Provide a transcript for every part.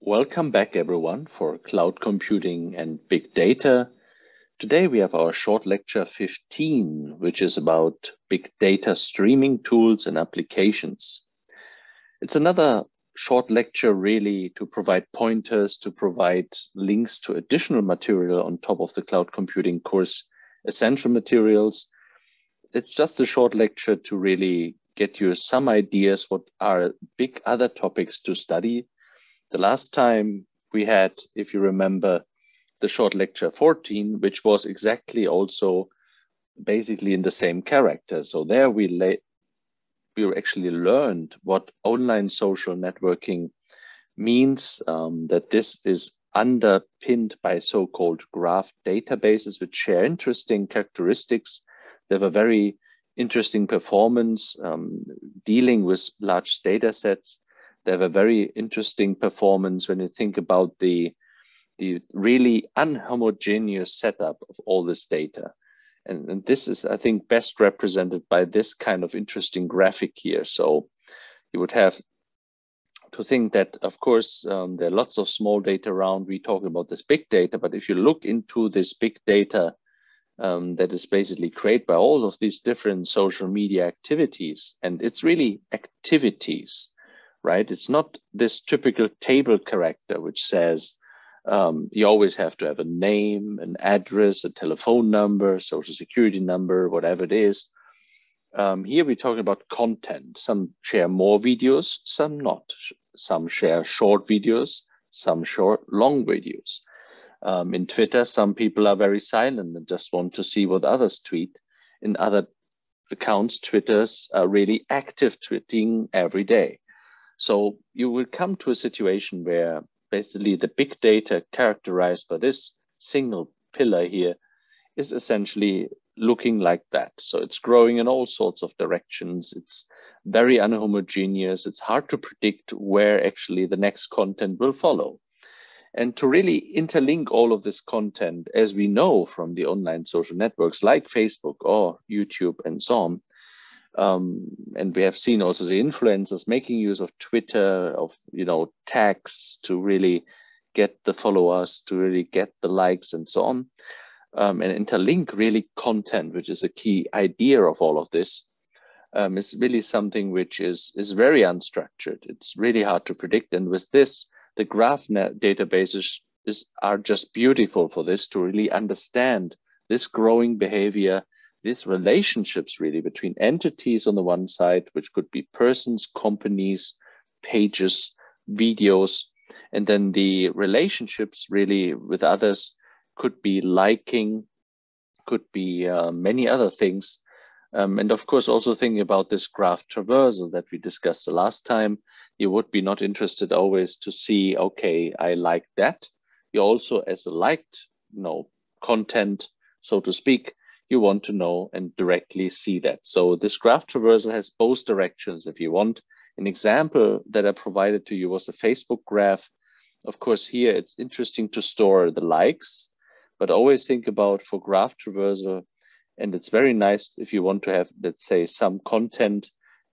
Welcome back everyone for cloud computing and big data. Today we have our short lecture 15, which is about big data streaming tools and applications. It's another short lecture really to provide pointers, to provide links to additional material on top of the cloud computing course essential materials. It's just a short lecture to really get you some ideas what are big other topics to study the last time we had, if you remember, the short lecture 14, which was exactly also basically in the same character. So there we lay, we actually learned what online social networking means, um, that this is underpinned by so-called graph databases, which share interesting characteristics. They have a very interesting performance um, dealing with large data sets they have a very interesting performance when you think about the, the really unhomogeneous setup of all this data. And, and this is, I think, best represented by this kind of interesting graphic here. So you would have to think that, of course, um, there are lots of small data around. We talk about this big data, but if you look into this big data um, that is basically created by all of these different social media activities, and it's really activities right? It's not this typical table character which says um, you always have to have a name, an address, a telephone number, social security number, whatever it is. Um, here we're talking about content. Some share more videos, some not. Some share short videos, some short long videos. Um, in Twitter, some people are very silent and just want to see what others tweet. In other accounts, Twitters are really active tweeting every day. So you will come to a situation where basically the big data characterized by this single pillar here is essentially looking like that. So it's growing in all sorts of directions. It's very unhomogeneous. It's hard to predict where actually the next content will follow. And to really interlink all of this content, as we know from the online social networks like Facebook or YouTube and so on, um, and we have seen also the influencers making use of Twitter, of you know tags to really get the followers, to really get the likes and so on, um, and interlink really content, which is a key idea of all of this. Um, is really something which is is very unstructured. It's really hard to predict, and with this, the graph databases is are just beautiful for this to really understand this growing behavior these relationships really between entities on the one side, which could be persons, companies, pages, videos, and then the relationships really with others could be liking, could be uh, many other things. Um, and of course, also thinking about this graph traversal that we discussed the last time, you would be not interested always to see, okay, I like that. You also, as a liked, you know, content, so to speak, you want to know and directly see that. So this graph traversal has both directions if you want. An example that I provided to you was a Facebook graph. Of course, here it's interesting to store the likes, but always think about for graph traversal, and it's very nice if you want to have, let's say, some content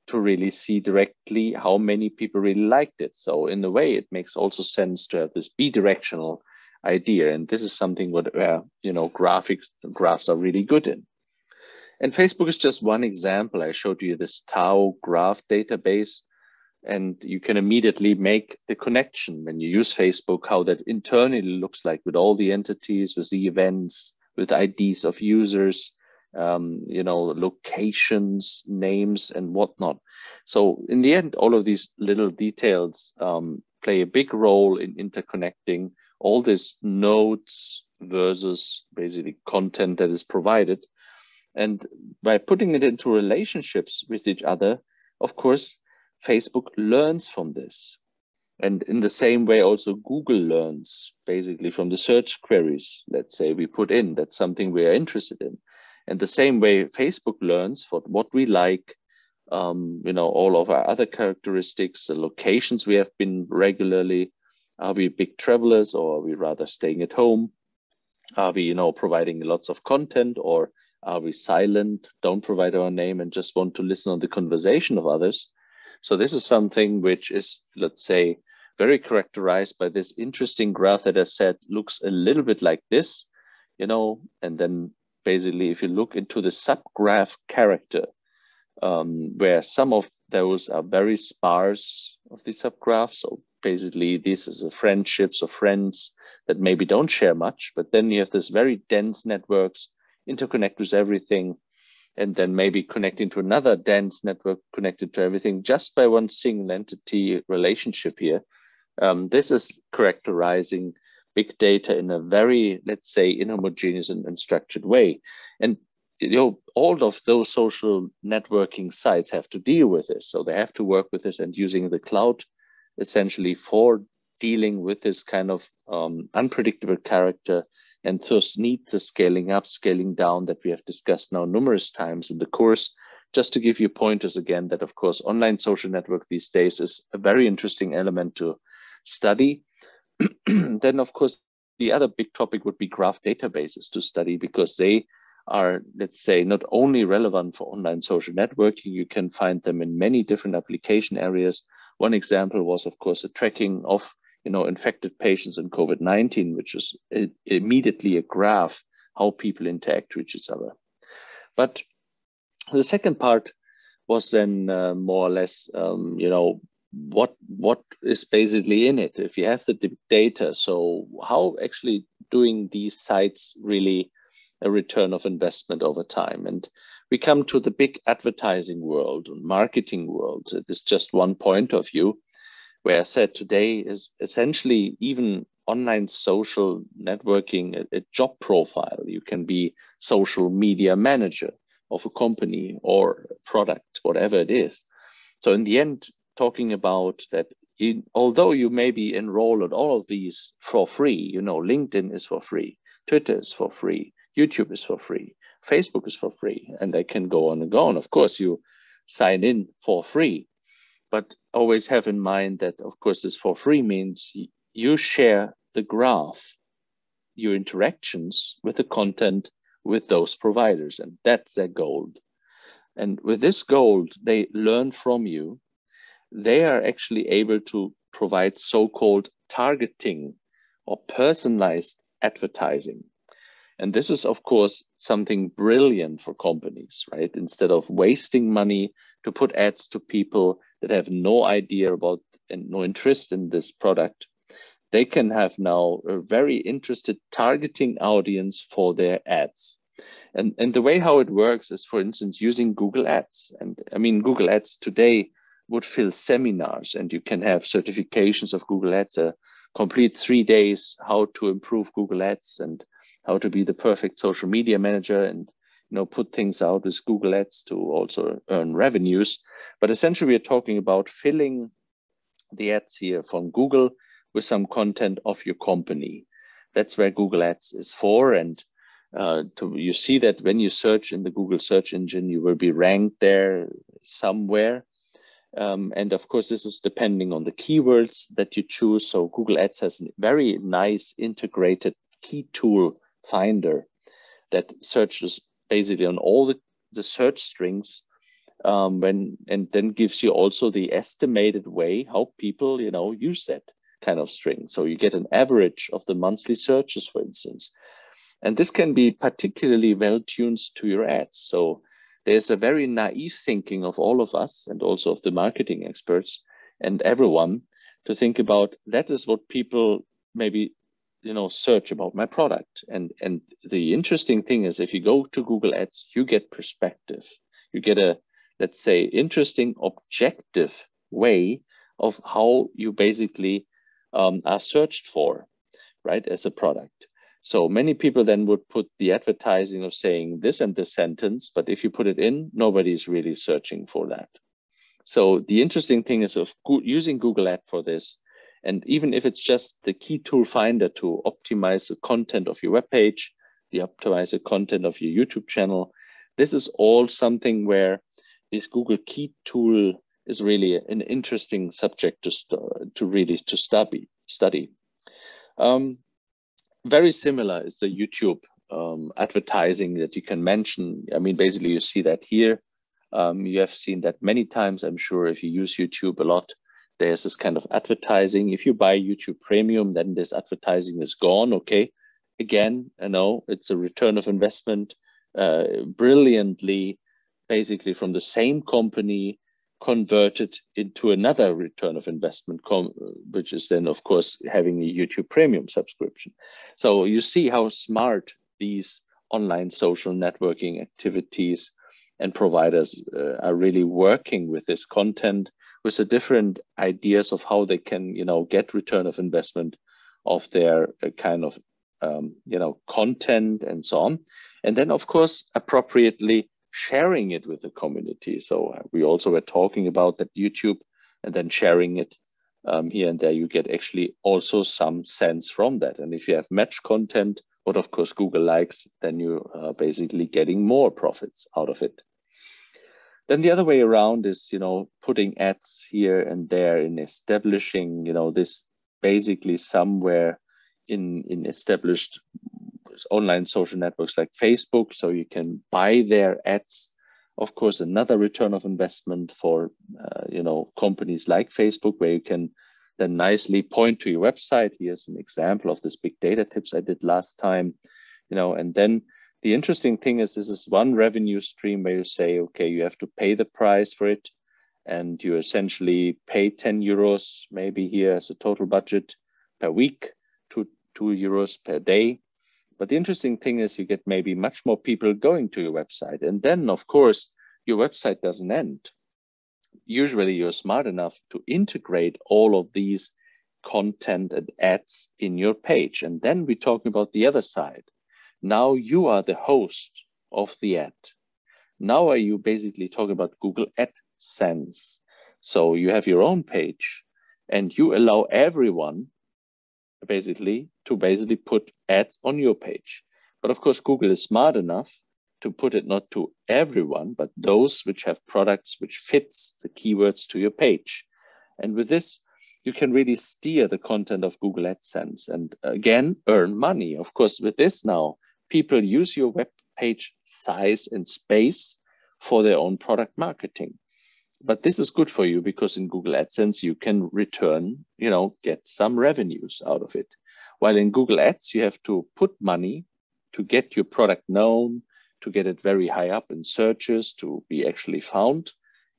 to really see directly how many people really liked it. So in a way, it makes also sense to have this bidirectional idea. And this is something what, where, you know, graphics, graphs are really good in. And Facebook is just one example. I showed you this TAO graph database, and you can immediately make the connection when you use Facebook, how that internally looks like with all the entities, with the events, with IDs of users, um, you know, locations, names, and whatnot. So in the end, all of these little details um, play a big role in interconnecting all these nodes versus basically content that is provided. And by putting it into relationships with each other, of course, Facebook learns from this. And in the same way, also Google learns basically from the search queries, let's say we put in, that's something we are interested in. And the same way Facebook learns what, what we like, um, you know, all of our other characteristics, the locations we have been regularly are we big travelers or are we rather staying at home? Are we, you know, providing lots of content or are we silent, don't provide our name and just want to listen on the conversation of others? So this is something which is, let's say, very characterized by this interesting graph that I said looks a little bit like this, you know, and then basically if you look into the subgraph character, um, where some of those are very sparse of the subgraphs. So basically this is a friendships of friends that maybe don't share much, but then you have this very dense networks, interconnect with everything, and then maybe connecting to another dense network connected to everything just by one single entity relationship here. Um, this is characterizing big data in a very, let's say, inhomogeneous and, and structured way. And you know, all of those social networking sites have to deal with this. So they have to work with this and using the cloud essentially for dealing with this kind of um, unpredictable character and thus needs the scaling up, scaling down that we have discussed now numerous times in the course. Just to give you pointers again, that of course, online social network these days is a very interesting element to study. then of course, the other big topic would be graph databases to study because they are, let's say, not only relevant for online social networking, you can find them in many different application areas. One example was, of course, the tracking of you know, infected patients in COVID-19, which is immediately a graph how people interact with each other. But the second part was then uh, more or less, um, you know, what what is basically in it if you have the data. So how actually doing these sites really a return of investment over time. And we come to the big advertising world, and marketing world. It is just one point of view, where I said today is essentially even online social networking a, a job profile. You can be social media manager of a company or product, whatever it is. So in the end, talking about that you, although you may be enrolled on all of these for free, you know, LinkedIn is for free, Twitter is for free, YouTube is for free. Facebook is for free. And they can go on and go on. Of course, you sign in for free. But always have in mind that, of course, this for free means you share the graph, your interactions with the content with those providers. And that's their gold. And with this gold, they learn from you. They are actually able to provide so called targeting or personalized advertising. And this is, of course, something brilliant for companies, right? Instead of wasting money to put ads to people that have no idea about and no interest in this product, they can have now a very interested targeting audience for their ads. And, and the way how it works is, for instance, using Google Ads. And I mean, Google Ads today would fill seminars and you can have certifications of Google Ads, a complete three days, how to improve Google Ads and how to be the perfect social media manager and you know put things out with Google Ads to also earn revenues. But essentially, we're talking about filling the ads here from Google with some content of your company. That's where Google Ads is for. And uh, to, you see that when you search in the Google search engine, you will be ranked there somewhere. Um, and of course, this is depending on the keywords that you choose. So Google Ads has a very nice integrated key tool finder that searches basically on all the, the search strings um, when and then gives you also the estimated way how people you know use that kind of string. So you get an average of the monthly searches, for instance. And this can be particularly well tuned to your ads. So there's a very naive thinking of all of us and also of the marketing experts and everyone to think about that is what people maybe you know search about my product. And and the interesting thing is if you go to google ads you get perspective. You get a let's say interesting objective way of how you basically um, are searched for right as a product. So many people then would put the advertising of saying this and this sentence but if you put it in nobody's really searching for that. So the interesting thing is of using google ad for this and even if it's just the key tool finder to optimize the content of your web page, the optimize the content of your YouTube channel, this is all something where this Google Key tool is really an interesting subject to to really to study. Study. Um, very similar is the YouTube um, advertising that you can mention. I mean, basically, you see that here. Um, you have seen that many times, I'm sure, if you use YouTube a lot there's this kind of advertising. If you buy YouTube Premium, then this advertising is gone. Okay, again, you know, it's a return of investment, uh, brilliantly, basically from the same company converted into another return of investment, which is then, of course, having a YouTube Premium subscription. So you see how smart these online social networking activities and providers uh, are really working with this content with the different ideas of how they can, you know, get return of investment of their uh, kind of, um, you know, content and so on. And then, of course, appropriately sharing it with the community. So uh, we also were talking about that YouTube and then sharing it um, here and there, you get actually also some sense from that. And if you have match content, what of course Google likes, then you are basically getting more profits out of it. Then the other way around is, you know, putting ads here and there in establishing, you know, this basically somewhere in, in established online social networks like Facebook. So you can buy their ads. Of course, another return of investment for, uh, you know, companies like Facebook, where you can then nicely point to your website. Here's an example of this big data tips I did last time, you know, and then the interesting thing is this is one revenue stream where you say, okay, you have to pay the price for it and you essentially pay 10 euros maybe here as a total budget per week to two euros per day. But the interesting thing is you get maybe much more people going to your website. And then of course, your website doesn't end. Usually you're smart enough to integrate all of these content and ads in your page. And then we're talking about the other side now you are the host of the ad. Now are you basically talking about Google AdSense? So you have your own page and you allow everyone basically to basically put ads on your page. But of course, Google is smart enough to put it not to everyone, but those which have products which fits the keywords to your page. And with this, you can really steer the content of Google AdSense and again, earn money. Of course, with this now, people use your web page size and space for their own product marketing. But this is good for you because in Google AdSense, you can return, you know, get some revenues out of it. While in Google Ads, you have to put money to get your product known, to get it very high up in searches, to be actually found.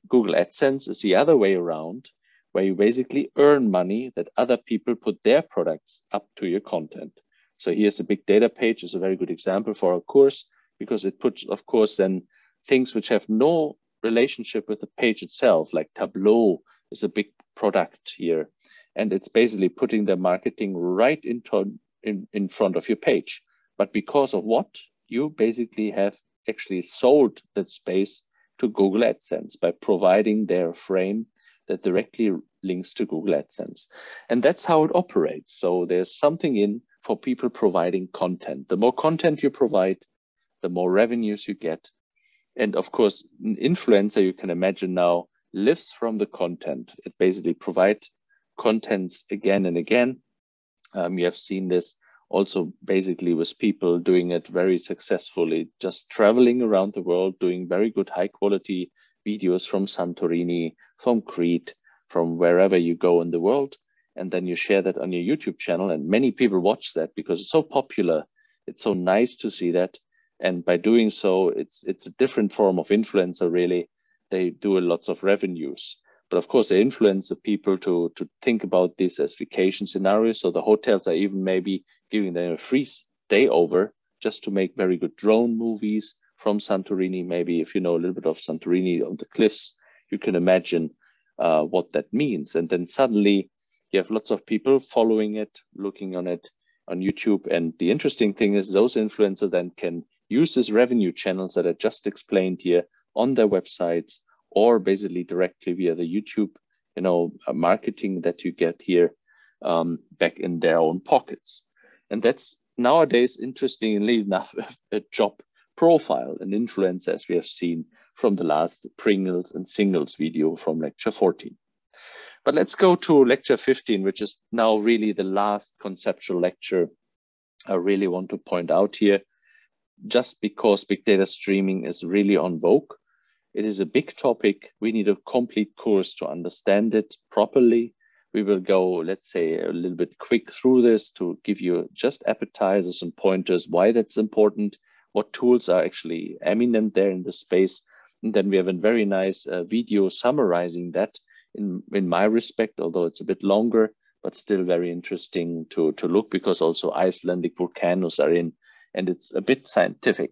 Google AdSense is the other way around, where you basically earn money that other people put their products up to your content. So here's a big data page is a very good example for our course because it puts, of course, then things which have no relationship with the page itself, like Tableau is a big product here. And it's basically putting the marketing right into in, in front of your page. But because of what? You basically have actually sold that space to Google AdSense by providing their frame that directly links to Google AdSense. And that's how it operates. So there's something in for people providing content. The more content you provide, the more revenues you get. And of course, an influencer, you can imagine now, lives from the content. It basically provides contents again and again. Um, you have seen this also basically with people doing it very successfully, just traveling around the world, doing very good high quality videos from Santorini, from Crete, from wherever you go in the world and then you share that on your YouTube channel. And many people watch that because it's so popular. It's so nice to see that. And by doing so, it's it's a different form of influencer, really. They do a lots of revenues. But of course, they influence the people to, to think about this as vacation scenarios. So the hotels are even maybe giving them a free stay over just to make very good drone movies from Santorini. Maybe if you know a little bit of Santorini on the cliffs, you can imagine uh, what that means. And then suddenly you have lots of people following it, looking on it on YouTube. And the interesting thing is those influencers then can use these revenue channels that I just explained here on their websites or basically directly via the YouTube, you know, uh, marketing that you get here um, back in their own pockets. And that's nowadays, interestingly enough, a job profile, an influencer as we have seen from the last Pringles and Singles video from lecture 14. But let's go to lecture 15, which is now really the last conceptual lecture I really want to point out here. Just because big data streaming is really on vogue, It is a big topic. We need a complete course to understand it properly. We will go, let's say, a little bit quick through this to give you just appetizers and pointers why that's important, what tools are actually eminent there in the space. And then we have a very nice uh, video summarizing that in, in my respect, although it's a bit longer, but still very interesting to, to look because also Icelandic volcanoes are in and it's a bit scientific.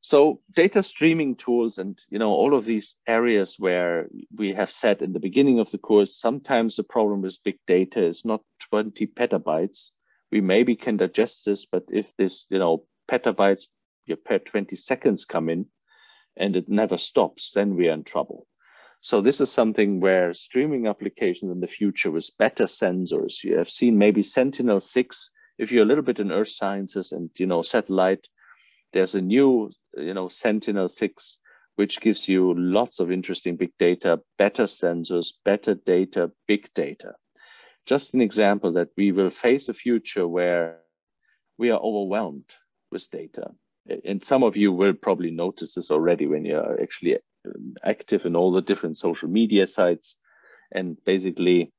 So data streaming tools and you know all of these areas where we have said in the beginning of the course, sometimes the problem with big data is not 20 petabytes. We maybe can digest this, but if this you know petabytes per 20 seconds come in and it never stops, then we are in trouble. So this is something where streaming applications in the future with better sensors, you have seen maybe Sentinel-6, if you're a little bit in earth sciences and you know satellite there's a new, you know, Sentinel-6, which gives you lots of interesting big data, better sensors, better data, big data. Just an example that we will face a future where we are overwhelmed with data. And some of you will probably notice this already when you're actually active in all the different social media sites and basically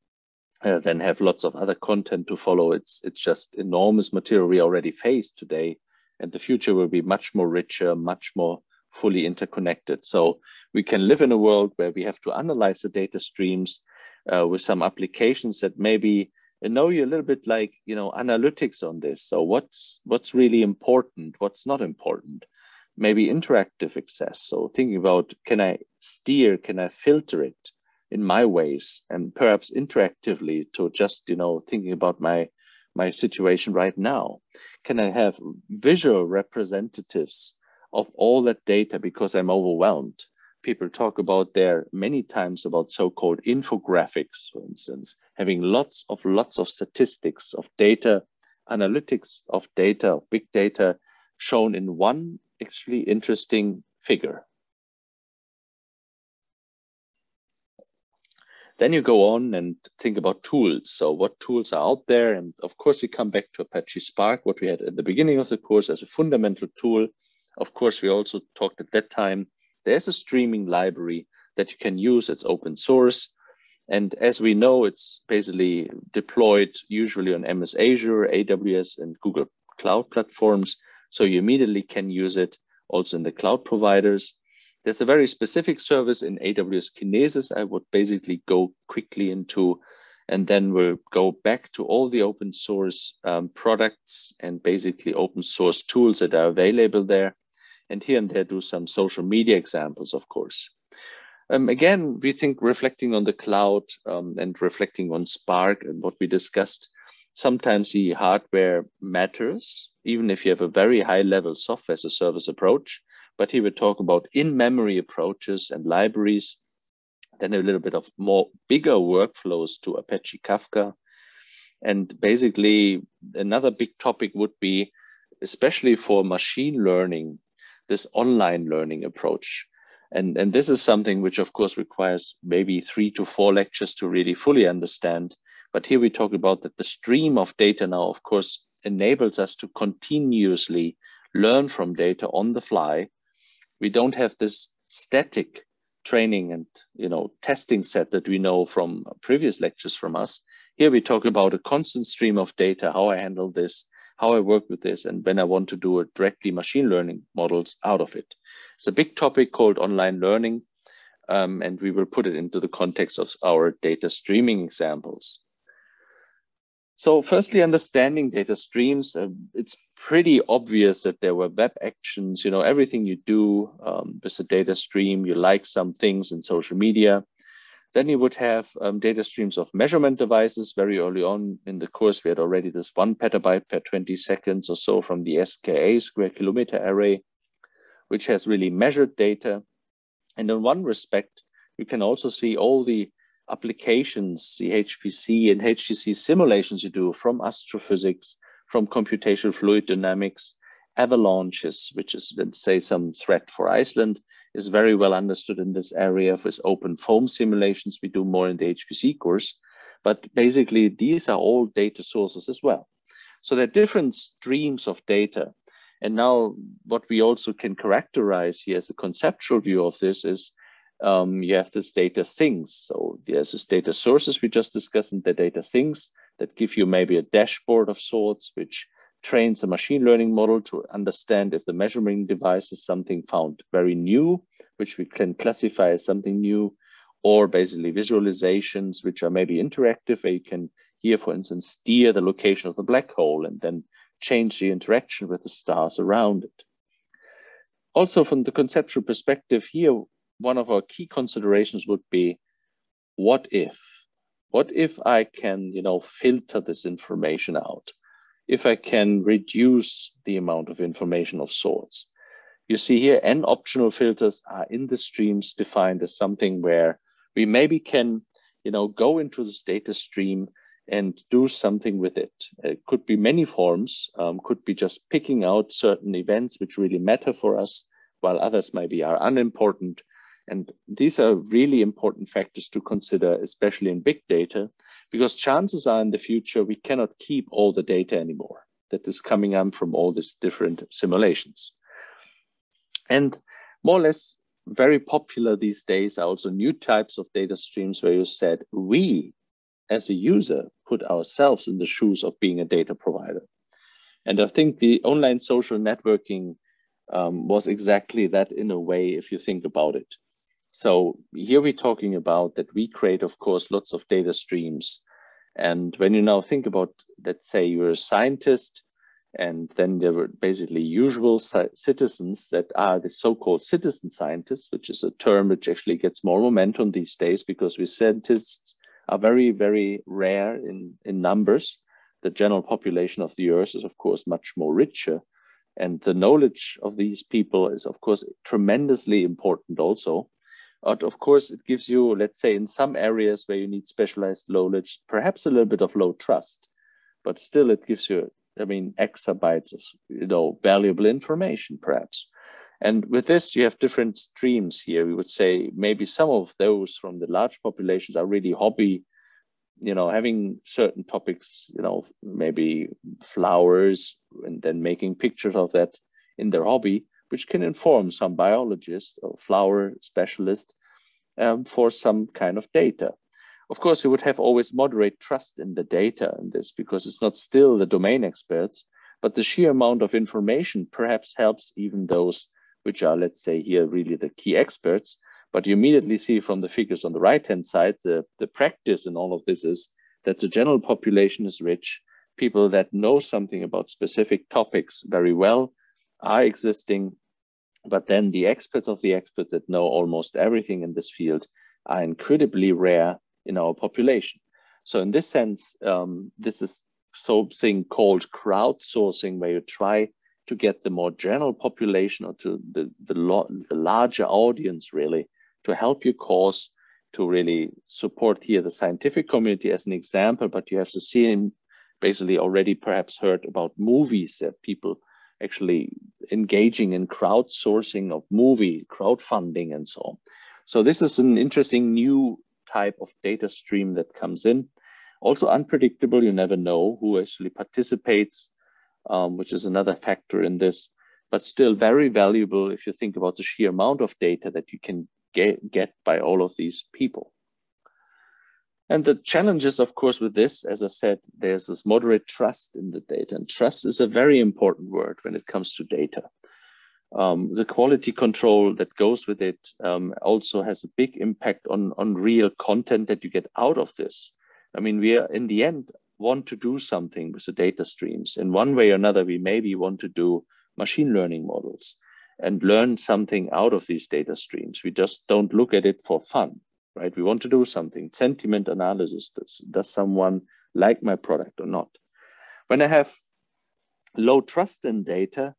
uh, then have lots of other content to follow. It's, it's just enormous material we already face today and the future will be much more richer, much more fully interconnected. So we can live in a world where we have to analyze the data streams uh, with some applications that maybe know you a little bit like you know analytics on this. So what's what's really important, what's not important. Maybe interactive access. So thinking about can I steer, can I filter it in my ways, and perhaps interactively to just you know thinking about my my situation right now? Can I have visual representatives of all that data because I'm overwhelmed? People talk about there many times about so-called infographics, for instance, having lots of lots of statistics of data, analytics of data, of big data shown in one actually interesting figure. Then you go on and think about tools. So what tools are out there? And of course, we come back to Apache Spark, what we had at the beginning of the course as a fundamental tool. Of course, we also talked at that time, there's a streaming library that you can use. It's open source. And as we know, it's basically deployed usually on MS Azure, AWS, and Google Cloud platforms. So you immediately can use it also in the cloud providers. There's a very specific service in AWS Kinesis I would basically go quickly into, and then we'll go back to all the open source um, products and basically open source tools that are available there. And here and there do some social media examples, of course. Um, again, we think reflecting on the cloud um, and reflecting on Spark and what we discussed, sometimes the hardware matters, even if you have a very high level software as a service approach but he would talk about in-memory approaches and libraries, then a little bit of more bigger workflows to Apache Kafka. And basically another big topic would be, especially for machine learning, this online learning approach. And, and this is something which of course requires maybe three to four lectures to really fully understand. But here we talk about that the stream of data now, of course, enables us to continuously learn from data on the fly we don't have this static training and you know testing set that we know from previous lectures from us. Here we talk about a constant stream of data, how I handle this, how I work with this, and when I want to do it directly machine learning models out of it. It's a big topic called online learning, um, and we will put it into the context of our data streaming examples. So firstly, understanding data streams, uh, it's pretty obvious that there were web actions, you know, everything you do um, with a data stream, you like some things in social media. Then you would have um, data streams of measurement devices. Very early on in the course, we had already this one petabyte per 20 seconds or so from the SKA square kilometer array, which has really measured data. And in one respect, you can also see all the applications, the HPC and HGC simulations you do from astrophysics, from computational fluid dynamics, avalanches, which is, let's say, some threat for Iceland, is very well understood in this area with OpenFOAM simulations. We do more in the HPC course. But basically, these are all data sources as well. So there are different streams of data. And now what we also can characterize here as a conceptual view of this is um, you have this data sinks. So there's this data sources we just discussed and the data sinks that give you maybe a dashboard of sorts, which trains a machine learning model to understand if the measuring device is something found very new, which we can classify as something new, or basically visualizations, which are maybe interactive, where you can here, for instance, steer the location of the black hole and then change the interaction with the stars around it. Also, from the conceptual perspective here, one of our key considerations would be, what if? What if I can, you know, filter this information out? If I can reduce the amount of information of sorts? You see here, n optional filters are in the streams defined as something where we maybe can, you know, go into this data stream and do something with it. It could be many forms, um, could be just picking out certain events which really matter for us, while others maybe are unimportant. And these are really important factors to consider, especially in big data, because chances are in the future we cannot keep all the data anymore that is coming up from all these different simulations. And more or less very popular these days are also new types of data streams where you said we as a user put ourselves in the shoes of being a data provider. And I think the online social networking um, was exactly that in a way, if you think about it. So here we're talking about that we create, of course, lots of data streams. And when you now think about, let's say you're a scientist, and then there were basically usual citizens that are the so-called citizen scientists, which is a term which actually gets more momentum these days because we scientists are very, very rare in, in numbers. The general population of the earth is, of course, much more richer. And the knowledge of these people is, of course, tremendously important also. But of course, it gives you, let's say, in some areas where you need specialized knowledge, perhaps a little bit of low trust, but still it gives you, I mean, exabytes of, you know, valuable information, perhaps. And with this, you have different streams here. We would say maybe some of those from the large populations are really hobby, you know, having certain topics, you know, maybe flowers and then making pictures of that in their hobby, which can inform some biologist or flower specialist um, for some kind of data. Of course, you would have always moderate trust in the data in this because it's not still the domain experts, but the sheer amount of information perhaps helps even those which are, let's say here, really the key experts. But you immediately see from the figures on the right-hand side, the, the practice in all of this is that the general population is rich. People that know something about specific topics very well are existing. But then the experts of the experts that know almost everything in this field are incredibly rare in our population. So in this sense, um, this is something called crowdsourcing, where you try to get the more general population or to the, the, the larger audience really to help your cause to really support here the scientific community as an example, but you have to see basically already perhaps heard about movies that people actually engaging in crowdsourcing of movie crowdfunding and so on. So this is an interesting new type of data stream that comes in. Also unpredictable, you never know who actually participates um, which is another factor in this, but still very valuable if you think about the sheer amount of data that you can get, get by all of these people. And the challenges, of course, with this, as I said, there's this moderate trust in the data. And trust is a very important word when it comes to data. Um, the quality control that goes with it um, also has a big impact on, on real content that you get out of this. I mean, we are in the end want to do something with the data streams. In one way or another, we maybe want to do machine learning models and learn something out of these data streams. We just don't look at it for fun, right? We want to do something. Sentiment analysis. Does, does someone like my product or not? When I have low trust in data,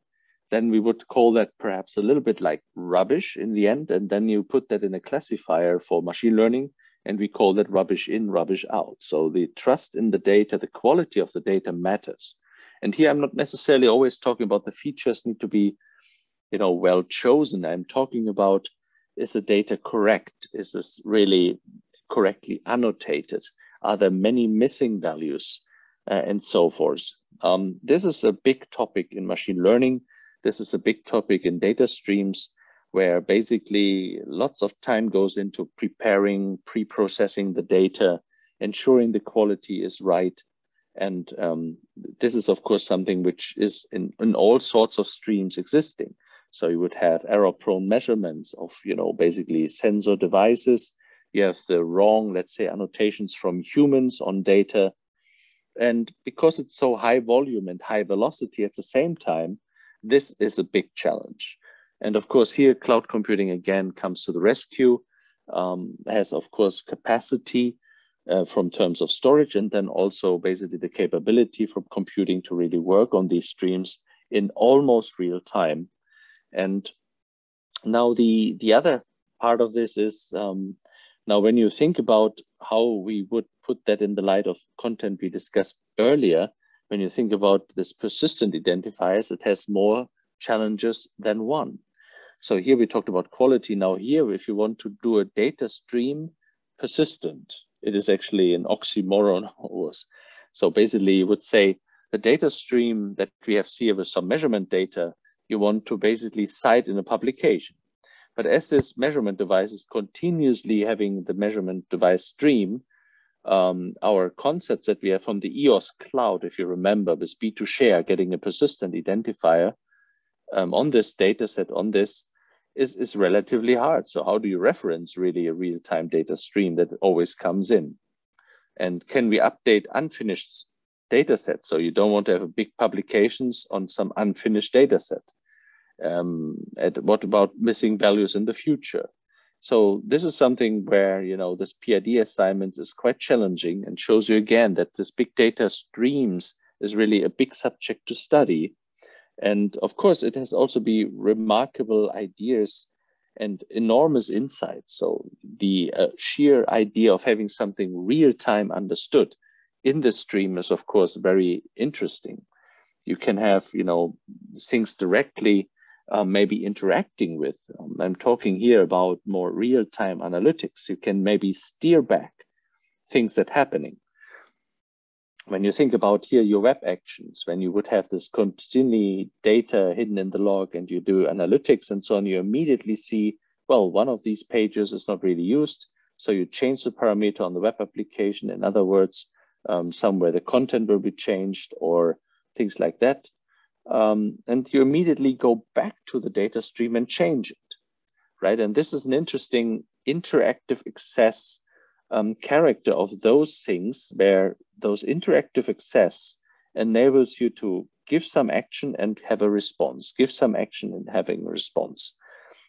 then we would call that perhaps a little bit like rubbish in the end. And then you put that in a classifier for machine learning and we call that rubbish in, rubbish out. So the trust in the data, the quality of the data matters. And here I'm not necessarily always talking about the features need to be, you know, well chosen. I'm talking about is the data correct? Is this really correctly annotated? Are there many missing values uh, and so forth? Um, this is a big topic in machine learning This is a big topic in data streams where basically lots of time goes into preparing, pre-processing the data, ensuring the quality is right. And um, this is, of course, something which is in, in all sorts of streams existing. So you would have error-prone measurements of, you know, basically sensor devices. You have the wrong, let's say, annotations from humans on data. And because it's so high volume and high velocity at the same time, this is a big challenge. And of course, here cloud computing again comes to the rescue, um, has of course capacity uh, from terms of storage, and then also basically the capability from computing to really work on these streams in almost real time. And now the the other part of this is um, now when you think about how we would put that in the light of content we discussed earlier, when you think about this persistent identifiers, it has more challenges than one. So here we talked about quality. Now here, if you want to do a data stream persistent, it is actually an oxymoron. So basically you would say the data stream that we have here with some measurement data, you want to basically cite in a publication. But as this measurement device is continuously having the measurement device stream, um, our concepts that we have from the EOS cloud, if you remember, with B2Share, getting a persistent identifier, um, on this data set, on this, is, is relatively hard. So how do you reference really a real-time data stream that always comes in? And can we update unfinished data sets? So you don't want to have big publications on some unfinished data set. Um, and what about missing values in the future? So this is something where, you know, this PID assignment is quite challenging and shows you again that this big data streams is really a big subject to study and of course, it has also be remarkable ideas and enormous insights. So the uh, sheer idea of having something real time understood in the stream is, of course, very interesting. You can have, you know, things directly uh, maybe interacting with. Um, I'm talking here about more real time analytics. You can maybe steer back things that happening when you think about here your web actions, when you would have this continually data hidden in the log and you do analytics and so on, you immediately see, well, one of these pages is not really used. So you change the parameter on the web application. In other words, um, somewhere the content will be changed or things like that. Um, and you immediately go back to the data stream and change it, right? And this is an interesting interactive access um, character of those things where those interactive access enables you to give some action and have a response, give some action and having a response.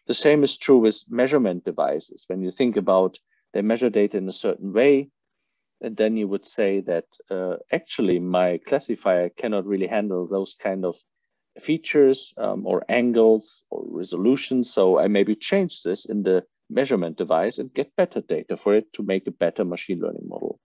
The same is true with measurement devices. When you think about they measure data in a certain way, and then you would say that uh, actually my classifier cannot really handle those kind of features um, or angles or resolutions. So I maybe change this in the measurement device and get better data for it to make a better machine learning model.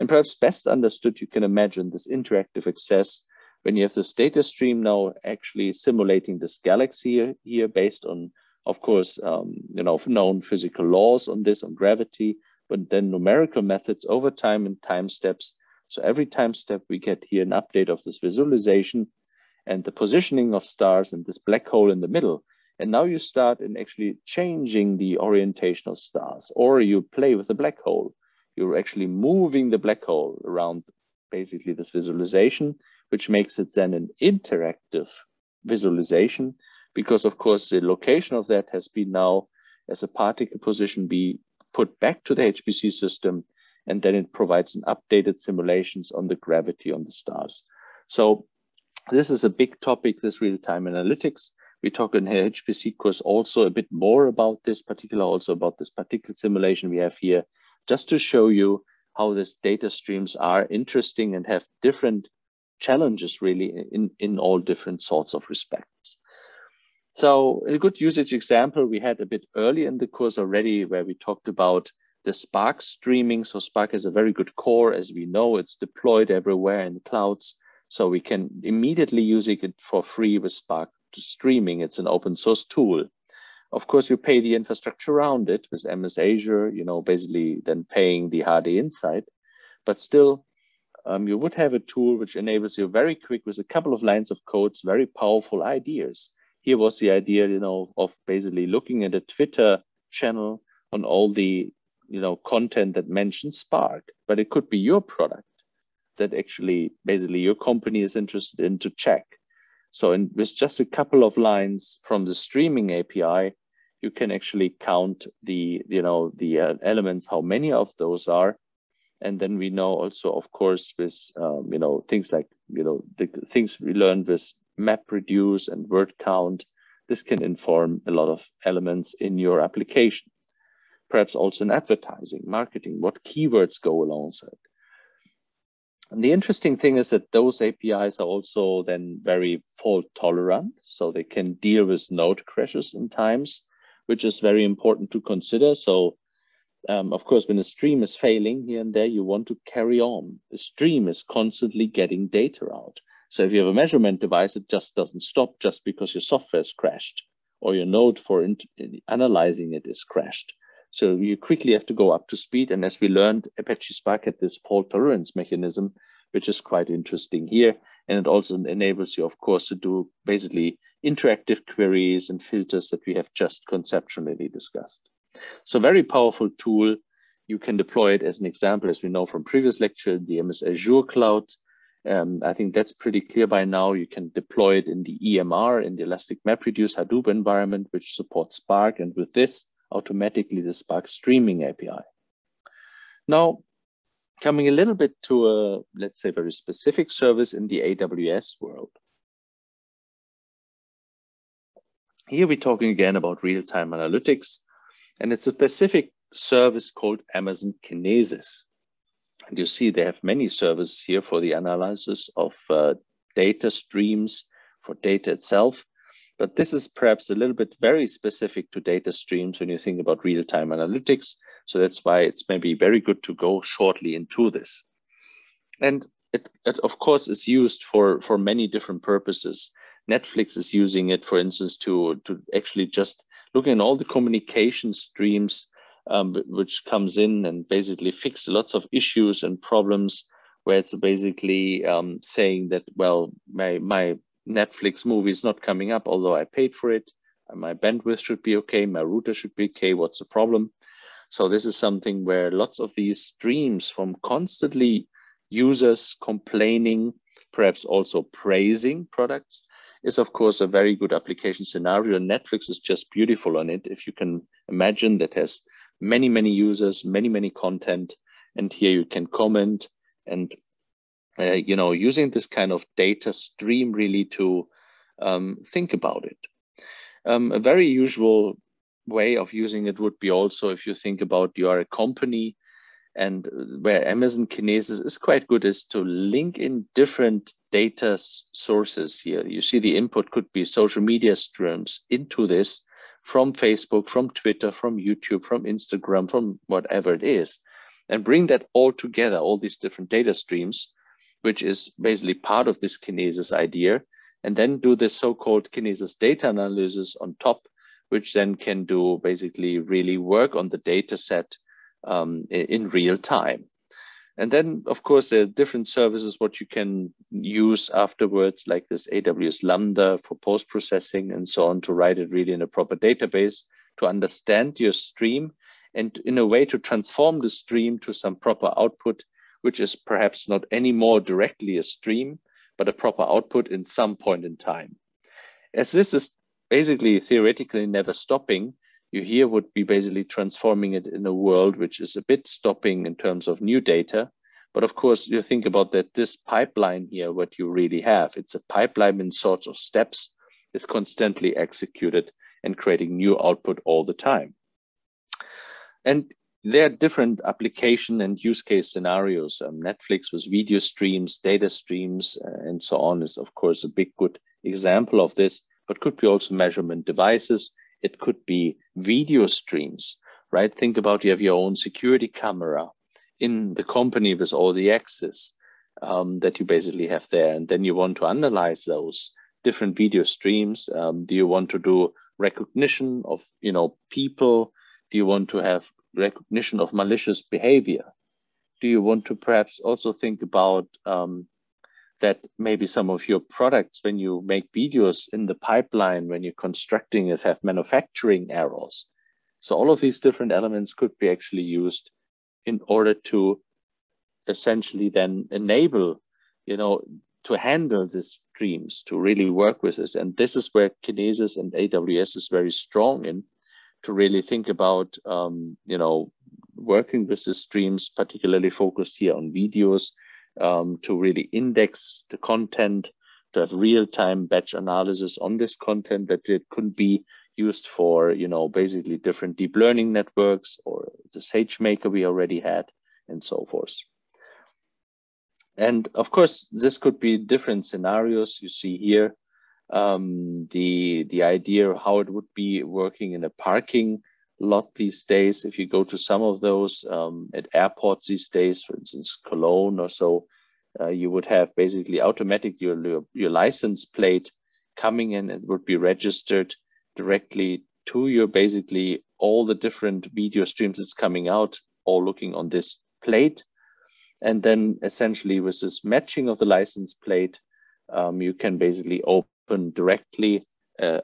And perhaps best understood, you can imagine this interactive access when you have this data stream now actually simulating this galaxy here based on, of course, um, you know, known physical laws on this, on gravity, but then numerical methods over time and time steps. So every time step we get here an update of this visualization and the positioning of stars and this black hole in the middle and now you start in actually changing the orientation of stars, or you play with the black hole. You're actually moving the black hole around basically this visualization, which makes it then an interactive visualization, because of course the location of that has been now as a particle position be put back to the HPC system, and then it provides an updated simulations on the gravity on the stars. So this is a big topic, this real-time analytics. We talk in the HPC course also a bit more about this particular, also about this particle simulation we have here, just to show you how these data streams are interesting and have different challenges really in, in all different sorts of respects. So a good usage example we had a bit early in the course already where we talked about the Spark streaming. So Spark has a very good core, as we know, it's deployed everywhere in the clouds. So we can immediately use it for free with Spark streaming. It's an open source tool. Of course, you pay the infrastructure around it with MS Azure, you know, basically then paying the HDInsight. But still, um, you would have a tool which enables you very quick with a couple of lines of codes, very powerful ideas. here was the idea, you know, of basically looking at a Twitter channel on all the, you know, content that mentions Spark, but it could be your product that actually basically your company is interested in to check. So in, with just a couple of lines from the streaming API, you can actually count the, you know, the uh, elements, how many of those are. And then we know also, of course, with, um, you know, things like, you know, the things we learned with map reduce and word count, this can inform a lot of elements in your application. Perhaps also in advertising, marketing, what keywords go alongside. And the interesting thing is that those APIs are also then very fault tolerant. So they can deal with node crashes in times, which is very important to consider. So um, of course, when a stream is failing here and there, you want to carry on. The stream is constantly getting data out. So if you have a measurement device, it just doesn't stop just because your software is crashed or your node for analyzing it is crashed. So you quickly have to go up to speed. And as we learned, Apache Spark had this fault tolerance mechanism, which is quite interesting here. And it also enables you, of course, to do basically interactive queries and filters that we have just conceptually discussed. So very powerful tool. You can deploy it as an example, as we know from previous lecture, the MS Azure cloud. Um, I think that's pretty clear by now. You can deploy it in the EMR, in the Elastic MapReduce Hadoop environment, which supports Spark. And with this, automatically the Spark streaming API. Now, coming a little bit to a, let's say, very specific service in the AWS world. Here we're talking again about real-time analytics, and it's a specific service called Amazon Kinesis. And you see they have many services here for the analysis of uh, data streams, for data itself. But this is perhaps a little bit very specific to data streams when you think about real-time analytics. So that's why it's maybe very good to go shortly into this. And it, it of course is used for, for many different purposes. Netflix is using it, for instance, to, to actually just look at all the communication streams um, which comes in and basically fix lots of issues and problems where it's basically um, saying that, well, my, my Netflix movie is not coming up, although I paid for it. My bandwidth should be okay. My router should be okay. What's the problem? So this is something where lots of these streams from constantly users complaining, perhaps also praising products, is of course a very good application scenario. Netflix is just beautiful on it. If you can imagine that has many, many users, many, many content, and here you can comment and uh, you know, using this kind of data stream really to um, think about it. Um, a very usual way of using it would be also if you think about you are a company and where Amazon Kinesis is quite good is to link in different data sources here. You see the input could be social media streams into this from Facebook, from Twitter, from YouTube, from Instagram, from whatever it is, and bring that all together, all these different data streams, which is basically part of this Kinesis idea, and then do this so-called Kinesis data analysis on top, which then can do basically really work on the data set um, in real time. And then, of course, there are different services what you can use afterwards, like this AWS Lambda for post-processing and so on to write it really in a proper database to understand your stream and in a way to transform the stream to some proper output which is perhaps not any more directly a stream, but a proper output in some point in time. As this is basically theoretically never stopping, you here would be basically transforming it in a world which is a bit stopping in terms of new data. But of course, you think about that this pipeline here, what you really have, it's a pipeline in sorts of steps is constantly executed and creating new output all the time. And there are different application and use case scenarios. Um, Netflix with video streams, data streams, uh, and so on is, of course, a big good example of this, but could be also measurement devices. It could be video streams, right? Think about you have your own security camera in the company with all the access um, that you basically have there. And then you want to analyze those different video streams. Um, do you want to do recognition of, you know, people? Do you want to have recognition of malicious behavior? Do you want to perhaps also think about um, that maybe some of your products, when you make videos in the pipeline, when you're constructing it, have manufacturing errors. So all of these different elements could be actually used in order to essentially then enable, you know, to handle these streams, to really work with this. And this is where Kinesis and AWS is very strong in, to really think about, um, you know, working with the streams, particularly focused here on videos, um, to really index the content, to have real-time batch analysis on this content that it could be used for, you know, basically different deep learning networks or the SageMaker we already had and so forth. And of course, this could be different scenarios you see here. Um, the, the idea how it would be working in a parking lot these days. If you go to some of those um, at airports these days, for instance, Cologne or so, uh, you would have basically automatic your, your, your license plate coming in. It would be registered directly to your basically all the different video streams that's coming out, all looking on this plate. And then essentially with this matching of the license plate, um, you can basically open directly uh,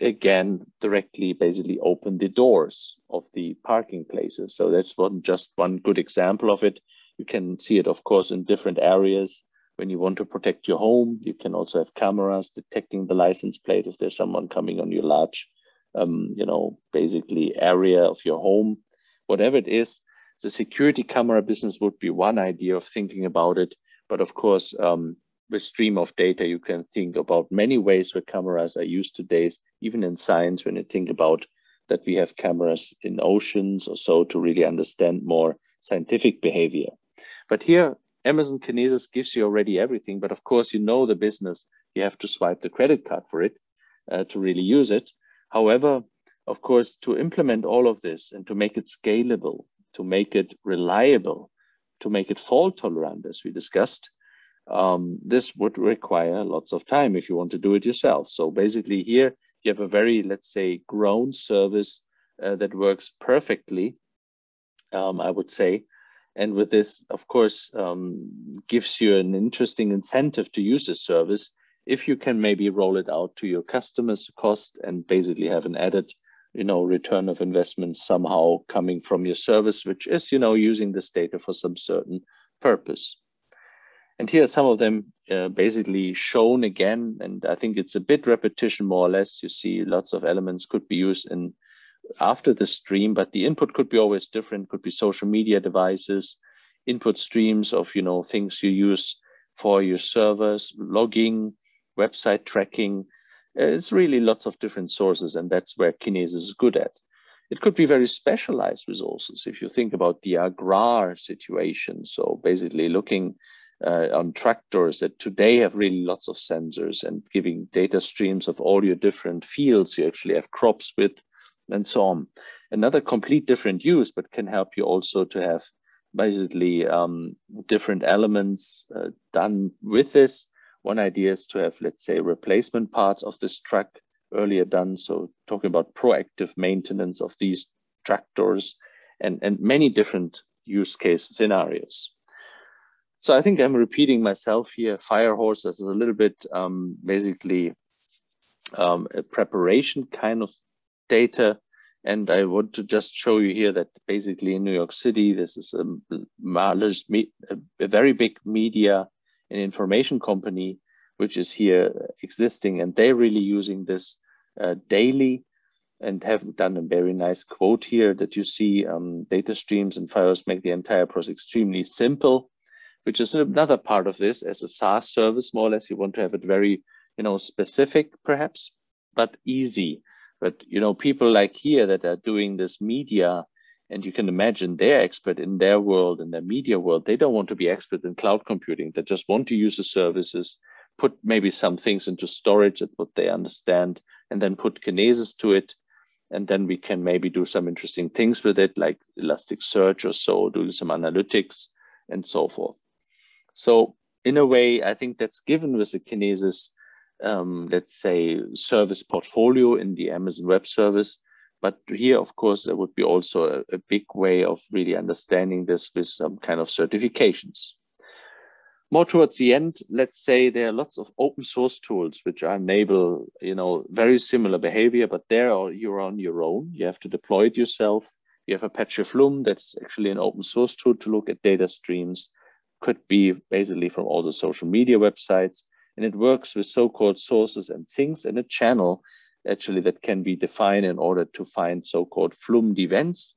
again directly basically open the doors of the parking places. So that's one just one good example of it. You can see it, of course, in different areas. When you want to protect your home, you can also have cameras detecting the license plate if there's someone coming on your large, um, you know, basically area of your home, whatever it is. The security camera business would be one idea of thinking about it. But of course, um, with stream of data, you can think about many ways where cameras are used today, even in science, when you think about that we have cameras in oceans or so to really understand more scientific behavior. But here, Amazon Kinesis gives you already everything. But of course, you know the business. You have to swipe the credit card for it uh, to really use it. However, of course, to implement all of this and to make it scalable, to make it reliable, to make it fault tolerant, as we discussed, um, this would require lots of time if you want to do it yourself. So basically here you have a very, let's say, grown service uh, that works perfectly, um, I would say. And with this, of course, um, gives you an interesting incentive to use this service if you can maybe roll it out to your customers cost and basically have an added you know return of investment somehow coming from your service which is you know using this data for some certain purpose and here are some of them uh, basically shown again, and I think it's a bit repetition more or less. You see lots of elements could be used in after the stream, but the input could be always different, could be social media devices, input streams of you know things you use for your servers, logging, website tracking. It's really lots of different sources, and that's where Kinesis is good at. It could be very specialized resources if you think about the agrar situation. So basically looking uh, on tractors that today have really lots of sensors and giving data streams of all your different fields you actually have crops with and so on. Another complete different use, but can help you also to have basically um, different elements uh, done with this. One idea is to have, let's say, replacement parts of this truck earlier done. So talking about proactive maintenance of these tractors and, and many different use case scenarios. So I think I'm repeating myself here. Firehose is a little bit um, basically um, a preparation kind of data. And I want to just show you here that basically in New York City, this is a, a very big media and information company, which is here existing. And they're really using this uh, daily and have done a very nice quote here that you see um, data streams and files make the entire process extremely simple which is another part of this as a SaaS service, more or less. You want to have it very, you know, specific perhaps, but easy. But, you know, people like here that are doing this media, and you can imagine they're expert in their world, in their media world. They don't want to be expert in cloud computing. They just want to use the services, put maybe some things into storage that what they understand, and then put Kinesis to it. And then we can maybe do some interesting things with it, like Elasticsearch or so, do some analytics and so forth. So in a way, I think that's given with the Kinesis, um, let's say, service portfolio in the Amazon Web Service. But here, of course, there would be also a, a big way of really understanding this with some kind of certifications. more towards the end, let's say there are lots of open source tools which are enable, you know, very similar behavior, but there you're on your own. You have to deploy it yourself. You have Apache Flume, that's actually an open source tool to look at data streams. Could be basically from all the social media websites. And it works with so-called sources and sinks and a channel actually that can be defined in order to find so-called Flumed events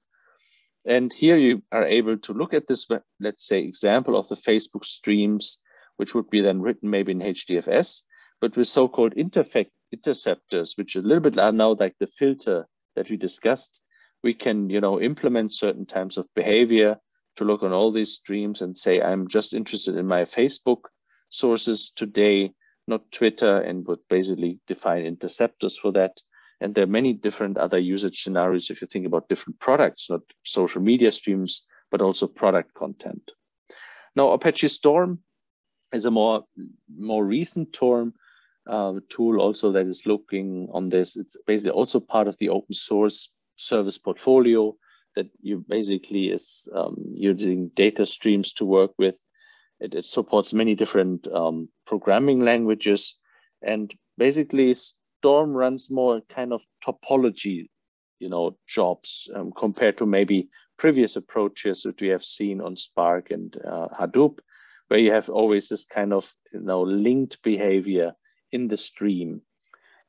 and here you are able to look at this, let's say, example of the Facebook streams, which would be then written maybe in HDFS, but with so-called interceptors, which a little bit are now like the filter that we discussed. We can, you know, implement certain types of behavior to look on all these streams and say, I'm just interested in my Facebook sources today, not Twitter, and would basically define interceptors for that. And there are many different other usage scenarios if you think about different products, not social media streams, but also product content. Now, Apache Storm is a more, more recent term, uh, tool also that is looking on this. It's basically also part of the open source service portfolio that you basically is um, using data streams to work with. It, it supports many different um, programming languages and basically Storm runs more kind of topology, you know, jobs um, compared to maybe previous approaches that we have seen on Spark and uh, Hadoop, where you have always this kind of, you know, linked behavior in the stream.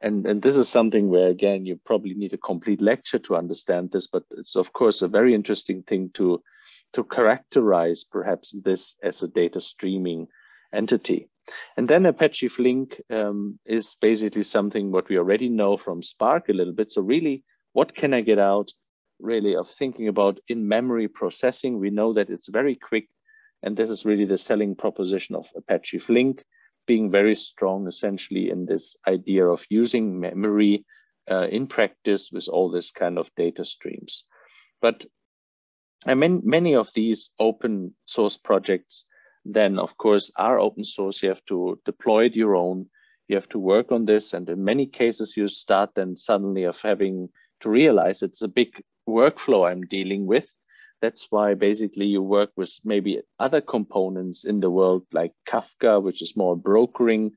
And, and this is something where, again, you probably need a complete lecture to understand this, but it's, of course, a very interesting thing to, to characterize perhaps this as a data streaming entity. And then Apache Flink um, is basically something what we already know from Spark a little bit. So really, what can I get out really of thinking about in-memory processing? We know that it's very quick. And this is really the selling proposition of Apache Flink, being very strong essentially in this idea of using memory uh, in practice with all this kind of data streams. But I mean, many of these open source projects then of course are open source. You have to deploy it your own. You have to work on this. And in many cases, you start then suddenly of having to realize it's a big workflow I'm dealing with. That's why basically you work with maybe other components in the world like Kafka, which is more brokering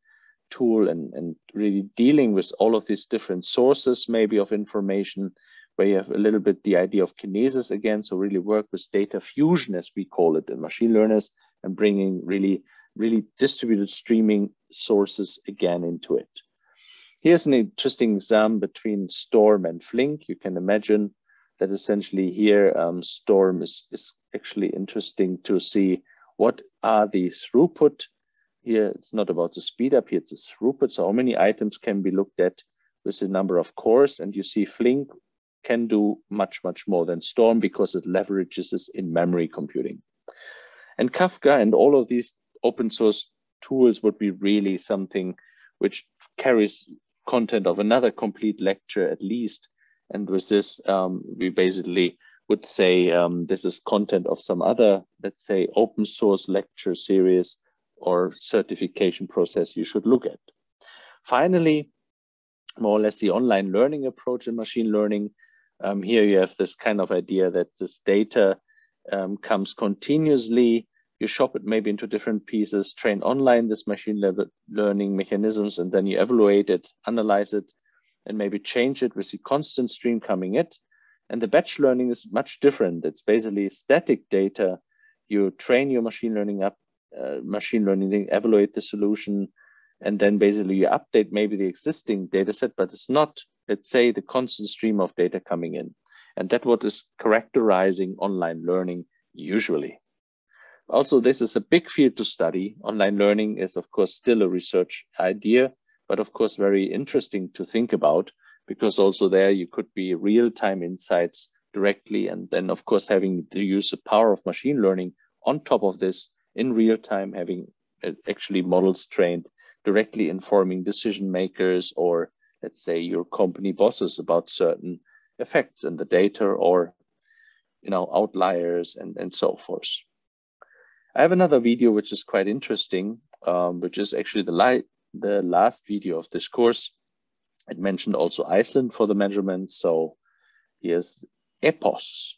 tool and, and really dealing with all of these different sources maybe of information where you have a little bit the idea of kinesis again. So really work with data fusion, as we call it in machine learners, and bringing really, really distributed streaming sources again into it. Here's an interesting example between Storm and Flink. You can imagine that essentially here um, Storm is, is actually interesting to see what are the throughput. Here it's not about the speed up, here it's the throughput. So how many items can be looked at with the number of cores. And you see Flink can do much, much more than Storm because it leverages this in memory computing. And Kafka and all of these open source tools would be really something which carries content of another complete lecture at least. And with this, um, we basically would say um, this is content of some other, let's say, open source lecture series or certification process you should look at. Finally, more or less the online learning approach in machine learning. Um, here you have this kind of idea that this data um, comes continuously you shop it maybe into different pieces, train online this machine learning mechanisms, and then you evaluate it, analyze it, and maybe change it with the constant stream coming in. And the batch learning is much different. It's basically static data. You train your machine learning up, uh, machine learning, evaluate the solution, and then basically you update maybe the existing data set, but it's not, let's say, the constant stream of data coming in. And that what is characterizing online learning usually. Also, this is a big field to study. Online learning is, of course, still a research idea, but of course, very interesting to think about because also there you could be real-time insights directly. And then, of course, having the use the power of machine learning on top of this in real time, having uh, actually models trained directly informing decision makers or let's say your company bosses about certain effects in the data or you know outliers and and so forth I have another video which is quite interesting, um, which is actually the, light, the last video of this course. It mentioned also Iceland for the measurements. So here's EPOS.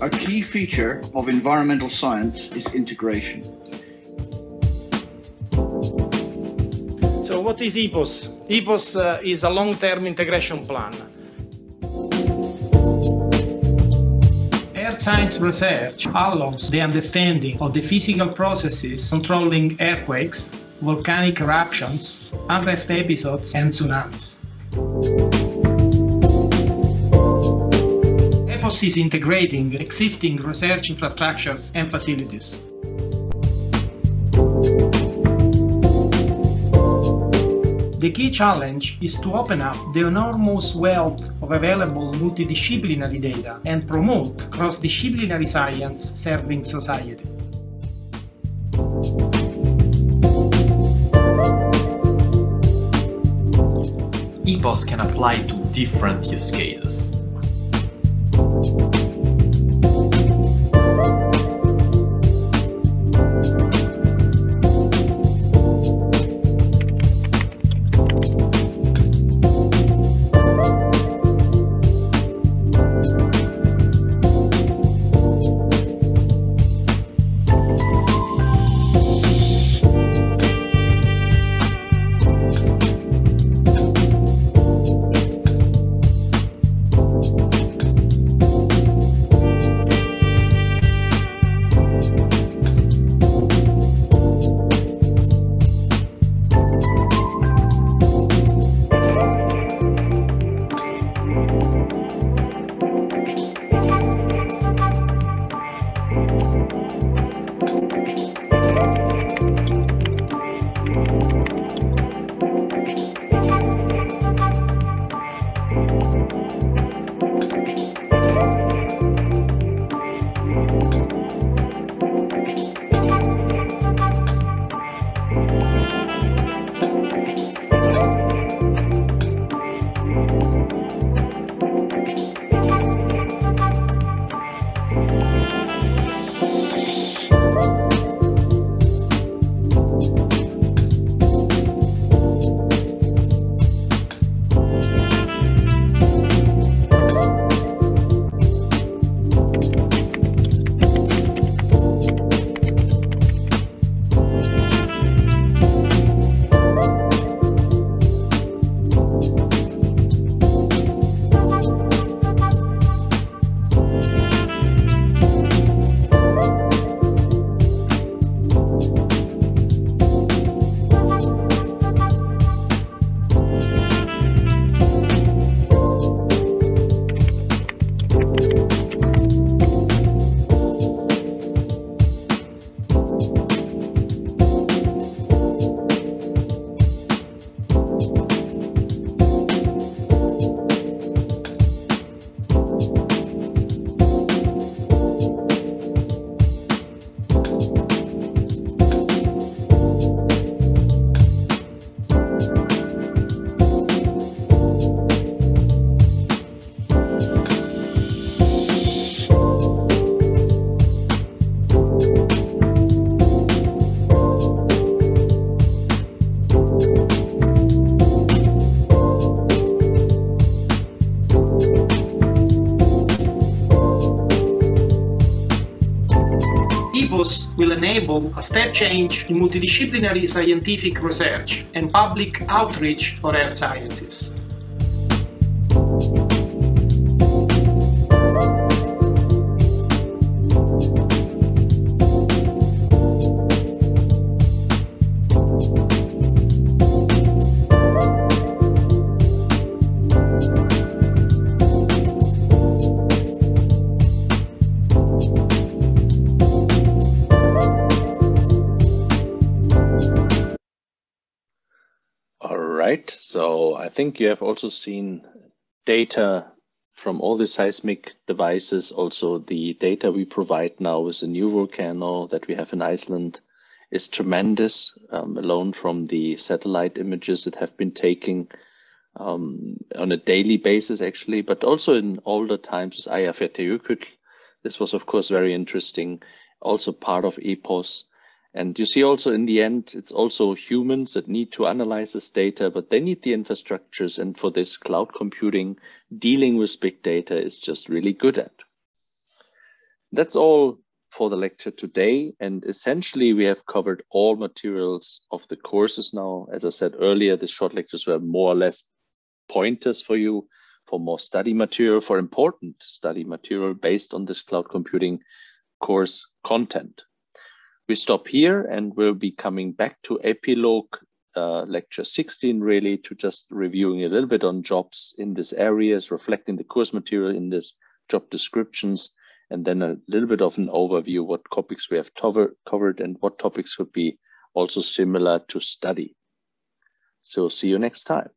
A key feature of environmental science is integration. What is EPOS? EPOS uh, is a long-term integration plan. Earth science research allows the understanding of the physical processes controlling earthquakes, volcanic eruptions, unrest episodes, and tsunamis. EPOS is integrating existing research infrastructures and facilities. The key challenge is to open up the enormous wealth of available multidisciplinary data and promote cross-disciplinary science serving society. EPOS can apply to different use cases. Enable a step change in multidisciplinary scientific research and public outreach for earth sciences. Think you have also seen data from all the seismic devices, also the data we provide now with the new volcano that we have in Iceland is tremendous, um, alone from the satellite images that have been taken um, on a daily basis, actually, but also in older times with Eyjafjallajökull. This was, of course, very interesting, also part of EPOS. And you see also in the end, it's also humans that need to analyze this data, but they need the infrastructures. And for this cloud computing, dealing with big data is just really good at. That's all for the lecture today. And essentially we have covered all materials of the courses now. As I said earlier, the short lectures were more or less pointers for you for more study material, for important study material based on this cloud computing course content. We stop here and we'll be coming back to epilogue uh, lecture 16 really to just reviewing a little bit on jobs in this areas, reflecting the course material in this job descriptions, and then a little bit of an overview what topics we have covered and what topics would be also similar to study. So see you next time.